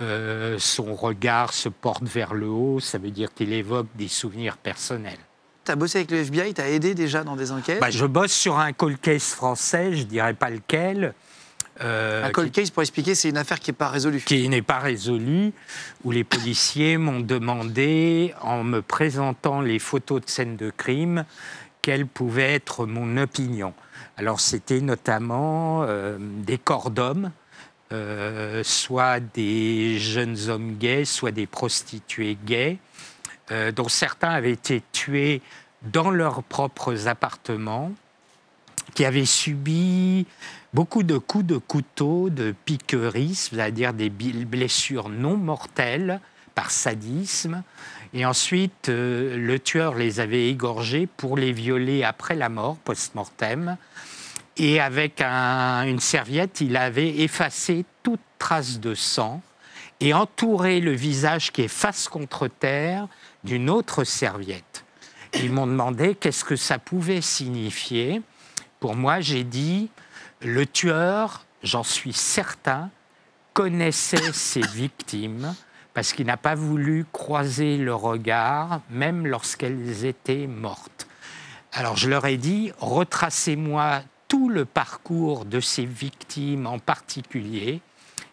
euh, son regard se porte vers le haut, ça veut dire qu'il évoque des souvenirs personnels. Tu as bossé avec le FBI, tu as aidé déjà dans des enquêtes. Bah, je bosse sur un cold case français, je dirais pas lequel. euh, un cold case, pour expliquer, c'est une affaire qui n'est pas résolue. qui n'est pas résolu, où les policiers m'ont demandé, en me présentant les photos de scènes de crime, quelle pouvait être mon opinion. Alors c'était notamment euh, des corps d'hommes, euh, soit des jeunes hommes gays, soit des prostituées gays, euh, dont certains avaient été tués dans leurs propres appartements, qui avaient subi beaucoup de coups de couteau, de piqueries, c'est-à-dire des blessures non mortelles par sadisme. Et ensuite, euh, le tueur les avait égorgés pour les violer après la mort, post-mortem. Et avec un- une serviette, il avait effacé toute trace de sang et entouré le visage qui est face contre terre d'une autre serviette. Ils m'ont demandé qu'est-ce que ça pouvait signifier. Pour moi, j'ai dit, le tueur, j'en suis certain, connaissait ses victimes parce qu'il n'a pas voulu croiser le regard, même lorsqu'elles étaient mortes. Alors je leur ai dit, retracez-moi tout le parcours de ces victimes en particulier,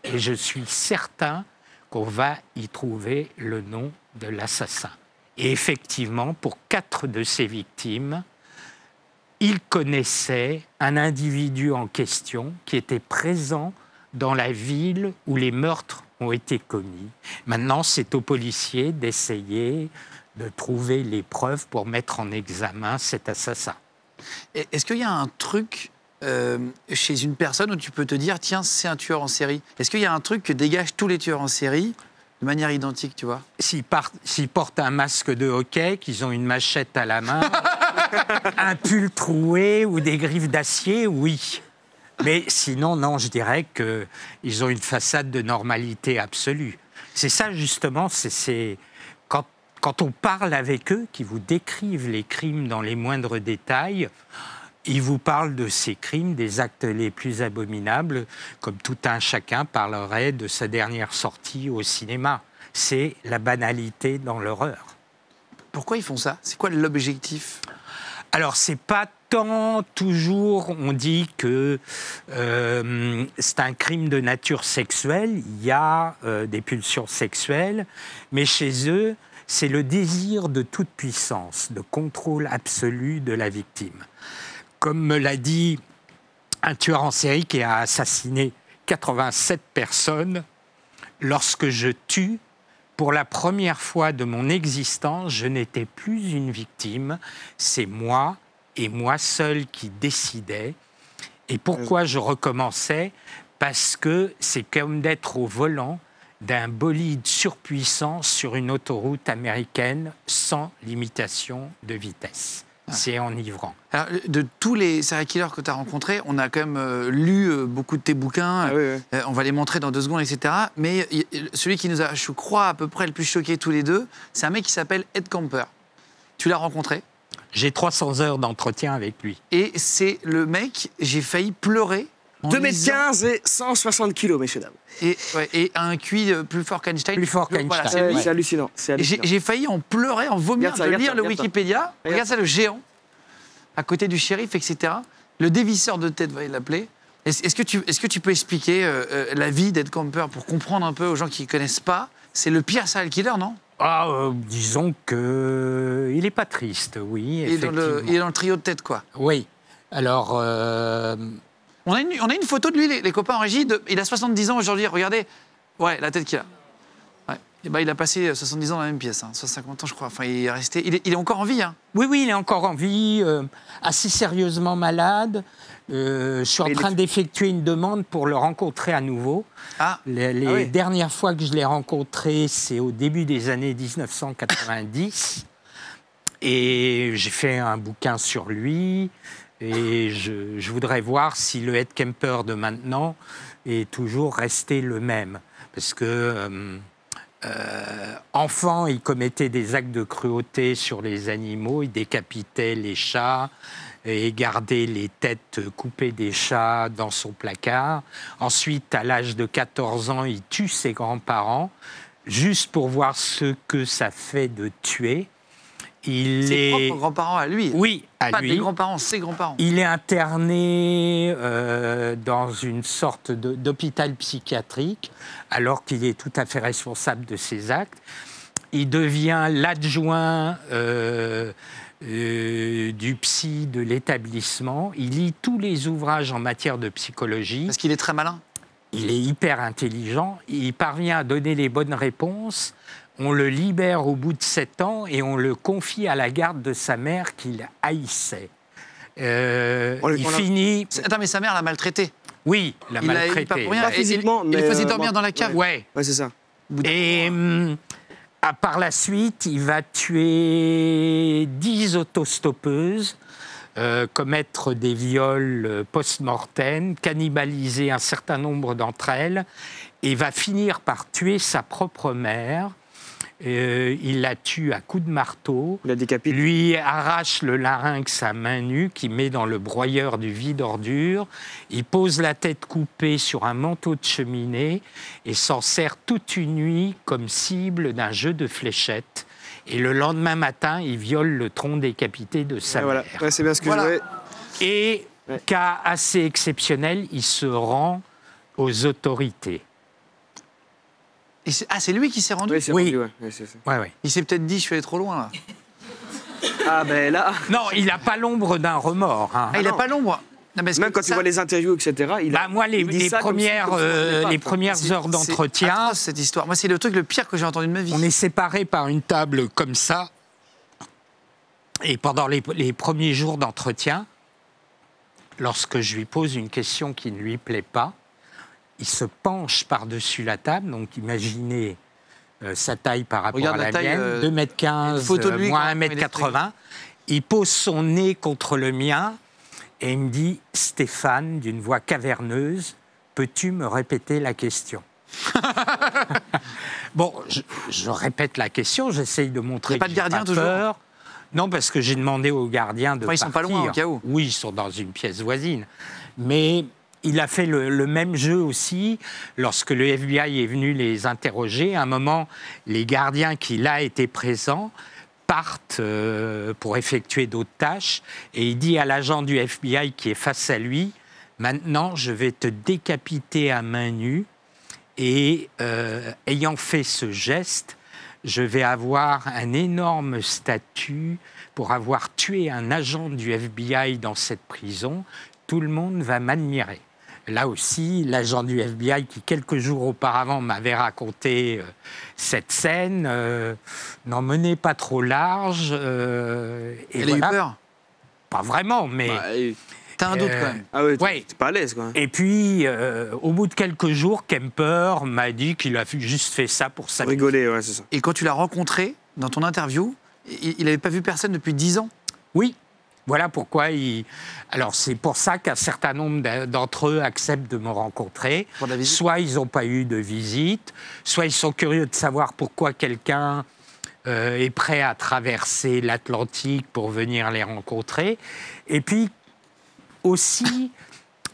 et je suis certain qu'on va y trouver le nom de l'assassin. Et effectivement, pour quatre de ces victimes, il connaissait un individu en question qui était présent dans la ville où les meurtres ont été commis. Maintenant, c'est aux policiers d'essayer de trouver les preuves pour mettre en examen cet assassin. Est-ce qu'il y a un truc euh, chez une personne où tu peux te dire, tiens, c'est un tueur en série? Est-ce qu'il y a un truc que dégagent tous les tueurs en série de manière identique, tu vois? S'ils portent un masque de hockey, qu'ils ont une machette à la main, un pull troué ou des griffes d'acier, oui. Mais sinon, non, je dirais qu'ils ont une façade de normalité absolue. C'est ça, justement, c'est- quand, quand on parle avec eux, qui vous décrivent les crimes dans les moindres détails, ils vous parlent de ces crimes, des actes les plus abominables, comme tout un chacun parlerait de sa dernière sortie au cinéma. C'est la banalité dans l'horreur. Pourquoi ils font ça? C'est quoi l'objectif? Alors, c'est pas tant toujours, on dit que euh, c'est un crime de nature sexuelle, il y a euh, des pulsions sexuelles, mais chez eux, c'est le désir de toute puissance, de contrôle absolu de la victime. Comme me l'a dit un tueur en série qui a assassiné 87 personnes, lorsque je tue, pour la première fois de mon existence, je n'étais plus une victime, c'est moi et moi seul qui décidais. Et pourquoi je recommençais? Parce que c'est comme d'être au volant d'un bolide surpuissant sur une autoroute américaine sans limitation de vitesse. C'est enivrant. Alors, de tous les serial killers que tu as rencontrés, on a quand même euh, lu euh, beaucoup de tes bouquins. Ah oui, oui. Euh, on va les montrer dans deux secondes, etc. Mais y- celui qui nous a, je crois, à peu près le plus choqué tous les deux, c'est un mec qui s'appelle Ed Camper. Tu l'as rencontré? J'ai 300 heures d'entretien avec lui. et c'est le mec, j'ai failli pleurer. En lisant- 2m15 et 160 kilos, messieurs, dames. et, ouais, et un QI euh, plus fort qu'Einstein. Plus fort Voilà, qu'Einstein. c'est Ouais, hallucinant. J'ai hallucinant. j'ai failli en pleurer, en vomir, Regarde ça, de lire ça, le regarde ça. Wikipédia. Regarde ça, le géant, à côté du shérif, etc. Le dévisseur de tête, va l'appeler. Est-ce est-ce que, tu- est-ce que tu peux expliquer euh, euh, la vie d'Ed Camper pour comprendre un peu aux gens qui ne connaissent pas? C'est le pire serial killer, non? Ah, euh, disons que il n'est pas triste, oui. il est, dans le, effectivement. il est dans le trio de tête, quoi. Oui. Alors, euh, On a, une, on a une photo de lui, les, les copains en régie. de- il a 70 ans aujourd'hui. Regardez. Ouais, la tête qu'il a. Ouais. Et ben, il a passé 70 ans dans la même pièce. Hein. 50 ans, je crois. Enfin, il est resté. Il est, il est encore en vie. Hein. oui, oui, il est encore en vie, euh, assez sérieusement malade. Euh, je suis en train d'effectuer une demande pour le rencontrer à nouveau. Ah, Les, les Ah oui. dernières fois que je l'ai rencontré, c'est au début des années 1990. Et j'ai fait un bouquin sur lui. Et je, voudrais voir si le head camper de maintenant est toujours resté le même. Parce que, euh, euh, enfant, il commettait des actes de cruauté sur les animaux. Il décapitait les chats et gardait les têtes coupées des chats dans son placard. Ensuite, à l'âge de 14 ans, il tue ses grands-parents juste pour voir ce que ça fait de tuer. Il ses est... propres grands-parents à lui. Oui, à Pas lui. des grands-parents, ses grands-parents. Il est interné euh, dans une sorte d'hôpital psychiatrique alors qu'il est tout à fait responsable de ses actes. Il devient l'adjoint euh, euh, du psy de l'établissement. Il lit tous les ouvrages en matière de psychologie. Parce qu'il est très malin. Il est hyper intelligent. Il parvient à donner les bonnes réponses. On le libère au bout de sept ans et on le confie à la garde de sa mère qu'il haïssait. Euh, On le- il on finit. Attends, mais sa mère l'a maltraité. Oui, la Il pas maltraité. pour rien. Pas et- physiquement, il, il le faisait euh, dormir dans la cave. Ouais. Ouais, c'est ça. Et hum, à, par la suite, il va tuer 10 autostoppeuses, euh, commettre des viols euh, post-mortem, cannibaliser un certain nombre d'entre elles, et va finir par tuer sa propre mère. Euh, il la tue à coups de marteau. Il a décapité. Lui arrache le larynx à main nue qu'il met dans le broyeur du vide ordure. Il pose la tête coupée sur un manteau de cheminée et s'en sert toute une nuit comme cible d'un jeu de fléchettes. Et le lendemain matin, il viole le tronc décapité de sa voilà. mère. Ouais, c'est bien ce que Voilà. je voulais. Et, Ouais. cas assez exceptionnel, il se rend aux autorités. Ah, c'est lui qui s'est rendu Oui, c'est Oui. rendu, ouais. Ouais, c'est ça. Ouais, ouais. Il s'est peut-être dit, je suis allé trop loin, là. Ah, ben là, Non, il n'a pas l'ombre d'un remords. hein. Ah, il n'a non. pas l'ombre. Non, même quand tu vois les interviews, etc., il a- Bah, moi, les, il dit les ça comme si- premières, comme si on euh, pas, les premières c'est- heures d'entretien, cette histoire. Moi, c'est le truc le pire que j'ai entendu de ma vie. On est séparés par une table comme ça. Et pendant les, les premiers jours d'entretien, lorsque je lui pose une question qui ne lui plaît pas, il se penche par-dessus la table. Donc imaginez euh, sa taille par rapport Regarde à la la, taille, mienne, euh, 2m15, une photo de lui moins quand- quand il est 1m80. Il pose son nez contre le mien et il me dit Stéphane, d'une voix caverneuse, peux-tu me répéter la question Bon, je, je répète la question, j'essaye de montrer Y a pas de gardien, toujours peur. Non, parce que j'ai demandé au gardien de Enfin, ils sont pas partir. loin, au cas où. Oui, ils sont dans une pièce voisine. Mais il a fait le, le même jeu aussi lorsque le FBI est venu les interroger. À un moment, les gardiens qui là étaient présents partent euh, pour effectuer d'autres tâches et il dit à l'agent du FBI qui est face à lui Maintenant, je vais te décapiter à main nue et euh, ayant fait ce geste, je vais avoir un énorme statut pour avoir tué un agent du FBI dans cette prison. Tout le monde va m'admirer. Là aussi, l'agent du FBI qui, quelques jours auparavant, m'avait raconté euh, cette scène, euh, n'en menait pas trop large. euh, et Elle a eu peur? Pas vraiment, mais Bah, T'as un doute Euh, quand même. Ah ouais, t'es Ouais. t'es pas à l'aise, quoi. Et puis, euh, au bout de quelques jours, Kemper m'a dit qu'il a juste fait ça pour Pour s'amuser. rigoler, ouais, c'est ça. Et quand tu l'as rencontré dans ton interview, il n'avait pas vu personne depuis 10 ans? Oui. Voilà pourquoi il. Alors, c'est pour ça qu'un certain nombre d'entre eux acceptent de me rencontrer. Pour la visite Soit ils n'ont pas eu de visite, soit ils sont curieux de savoir pourquoi quelqu'un euh, est prêt à traverser l'Atlantique pour venir les rencontrer. Et puis, aussi,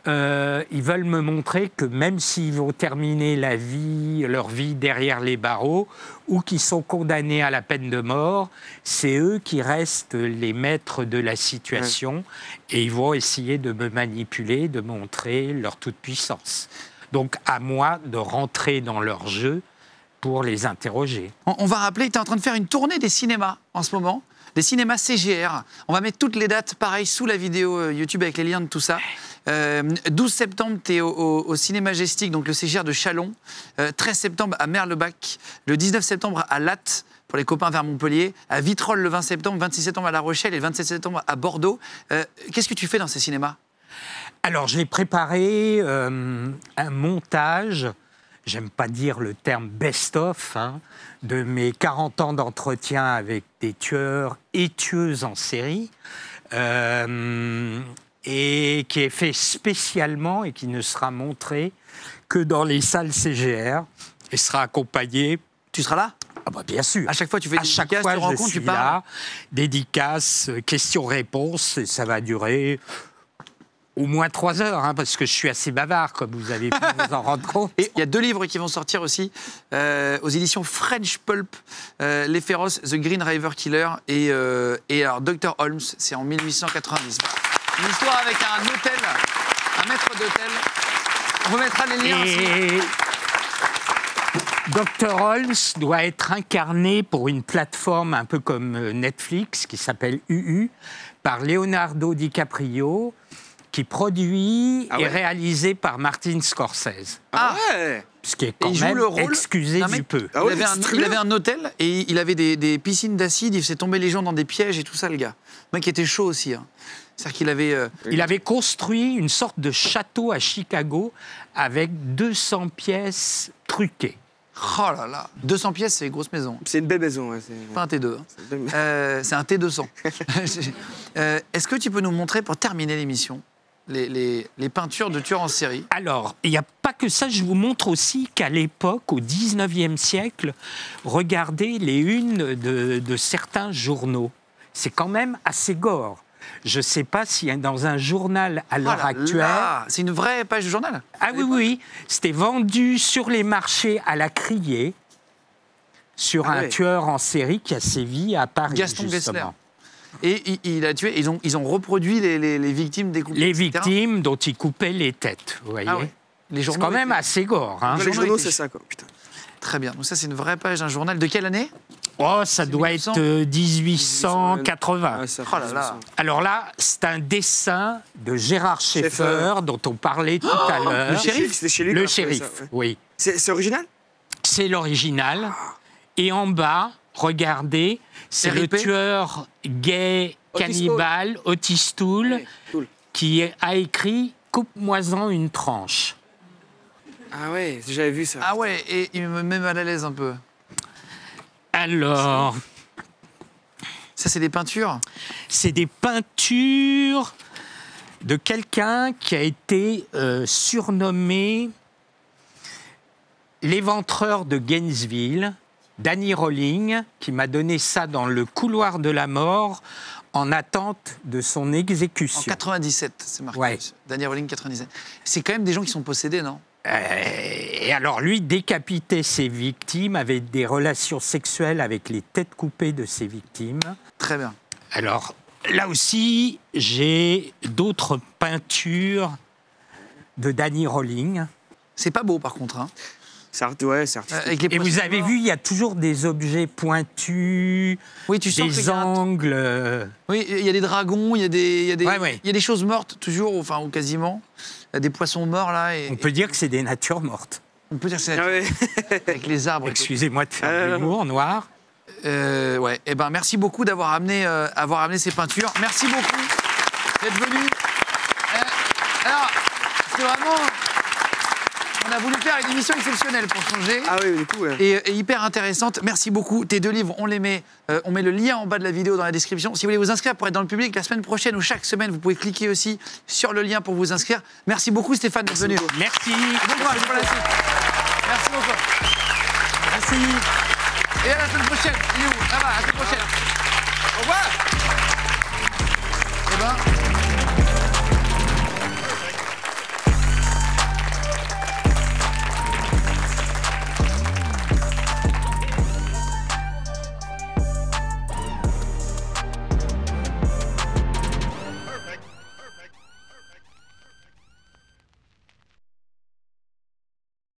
euh, ils veulent me montrer que même s'ils vont terminer la vie, leur vie derrière les barreaux, ou qu'ils sont condamnés à la peine de mort, c'est eux qui restent les maîtres de la situation et ils vont essayer de me manipuler, de montrer leur toute-puissance. Donc à moi de rentrer dans leur jeu pour les interroger. On, on va rappeler, tu es en train de faire une tournée des cinémas en ce moment, des cinémas CGR. On va mettre toutes les dates, pareil, sous la vidéo euh, YouTube avec les liens de tout ça. Euh, 12 septembre, tu es au, Cinéma Majestic, donc le CGR de Chalon. Euh, 13 septembre à Merlebach. Le 19 septembre à Latte, pour les copains vers Montpellier. À Vitrolles le 20 septembre. 26 septembre à La Rochelle et le 27 septembre à Bordeaux. Euh, Qu'est-ce que tu fais dans ces cinémas? Alors, j'ai préparé euh, un montage, j'aime pas dire le terme best-of, hein, de mes 40 ans d'entretien avec des tueurs et tueuses en série, euh, et qui est fait spécialement et qui ne sera montré que dans les salles CGR, et sera accompagné. Tu seras là? Ah bah bien sûr. À chaque fois, tu fais à des chaque dédicaces, fois, tu je rencontres, suis tu parles. là, dédicace, euh, questions-réponses, ça va durer au moins trois heures, hein, parce que je suis assez bavard, comme vous avez pu vous en rendre compte. Et il y a deux livres qui vont sortir aussi euh, aux éditions French Pulp, euh, Les Féroces, The Green River Killer et, euh, et alors Dr Holmes, c'est en 1890. Une histoire avec un hôtel, un maître d'hôtel. On vous mettra les liens. aussi. Et Dr. Holmes doit être incarné pour une plateforme un peu comme euh, Netflix, qui s'appelle UU, par Leonardo DiCaprio, qui produit Ah et réalisé par Martin Scorsese. Ah ouais Ce qui est quand il joue même, le rôle excusez d'un du mec- peu. Ah il, avait un, il avait hôtel et il avait des, des piscines d'acide, il faisait tomber les gens dans des pièges et tout ça, le gars. Le mec était chaud aussi. hein. C'est-à-dire qu'il avait. euh, Il avait construit une sorte de château à Chicago avec 200 pièces truquées. Oh là là 200 pièces, c'est une grosse maison. C'est une belle maison, ouais. c'est- Pas un T2. hein. c'est une belle- Euh, c'est un T200. Euh, Est-ce que tu peux nous montrer, pour terminer l'émission, les, les- les peintures de tueurs en série? Alors, il n'y a pas que ça, je vous montre aussi qu'à l'époque, au 19e siècle, regardez les unes de, de certains journaux. C'est quand même assez gore. Je ne sais pas si dans un journal à l'heure Oh là actuelle... là, C'est une vraie page de journal Ah oui, oui, c'était vendu sur les marchés à la criée sur Ah un ouais. tueur en série qui a sévi à Paris. Gaston justement. Gessler. Et il, il a tué, ils ont, ils ont reproduit les, les- les victimes découpées. Les etc. victimes dont il coupait les têtes, vous voyez. Ah ouais. C'est quand même assez gore. hein. les journaux c'est ça, quoi. Putain. Très bien. Donc ça, c'est une vraie page d'un journal. De quelle année? Oh, ça doit 1900. être euh, 1880. Ouais, ça fait Oh là là. ça. Alors là, c'est un dessin de Gérard Schaeffer, Schaeffer. dont on parlait tout à l'heure. le shérif C'était chez lui Le shérif, ça, ouais. oui. C'est c'est original? C'est l'original. Et en bas, regardez, c'est le tueur gay, Otis cannibale, Otis Toole, Ouais, cool. qui a écrit Coupe-moi-en une tranche. Ah ouais, j'avais vu ça. Ah ouais, et il me met mal à l'aise un peu. Alors, Ça, c'est des peintures c'est des peintures de quelqu'un qui a été euh, surnommé l'éventreur de Gainesville, Danny Rolling, qui m'a donné ça dans le couloir de la mort en attente de son en exécution. 97, c'est marqué. Ouais. Daniel Rowling, 97. C'est quand même des gens qui sont possédés, non? Et alors lui décapitait ses victimes, avait des relations sexuelles avec les têtes coupées de ses victimes. Très bien. Alors là aussi, j'ai d'autres peintures de Danny Rolling. C'est pas beau, par contre. hein. C'est ouais, c'est Euh, Et vous avez vu, il y a toujours des objets pointus, Oui, tu sens des a angles. euh, Oui, il y a des dragons, il y a des, il y a des, Ouais, ouais. il y a des choses mortes, toujours, enfin, ou quasiment. Il y a des poissons morts, là. Et, On peut dire que c'est des natures mortes. on peut dire que c'est Ah ouais. avec les arbres. Excusez-moi de faire non. l'humour noir. Euh, ouais. Eh ben, merci beaucoup d'avoir amené, euh, avoir amené ces peintures. Merci beaucoup d'être venu. Euh, vraiment. On a voulu faire une émission exceptionnelle pour changer. Ah oui, du coup, ouais. Et, et hyper intéressante. Merci beaucoup. Tes deux livres, on les met. euh, on met le lien en bas de la vidéo dans la description. Si vous voulez vous inscrire pour être dans le public la semaine prochaine ou chaque semaine, vous pouvez cliquer aussi sur le lien pour vous inscrire. Merci beaucoup Stéphane d'être venu. Merci. Bon courage pour la suite. Merci beaucoup. Merci. Et à la semaine prochaine. Il est où Là-bas, à la semaine prochaine. Au revoir. Eh ben,